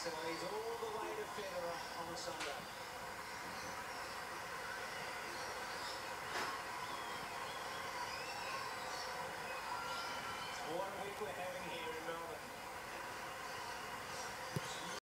So all the way to Federer on Sunday. What a week we're having here in Melbourne.